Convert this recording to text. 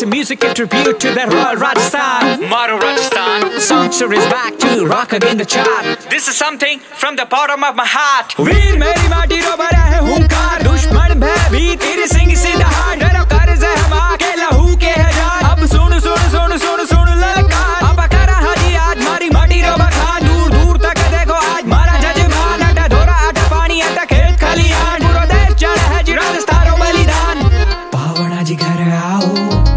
It's a musical tribute to the Royal Rajasthan. Model Rajasthan. Songster is back to rock again the chart. This is something from the bottom of my heart. वीर मेरी माटी रो भरा है हुंकार। दुश्मन भय भी तेरी सिंह से दहाड़। डरो कर्ज है हम आगे लहू के है जान अब सुन सुन सुन सुन सुन ललकार। अब करा हाजी आज मारी माटी रो बखान दूर दूर तक देखो आज मारा जजमान। अटा धोरा अटा पानी अटा खेत खलियान पूरा देश चढ़ा है जी राजस्थान बलिदान। पावना जी घर आओ।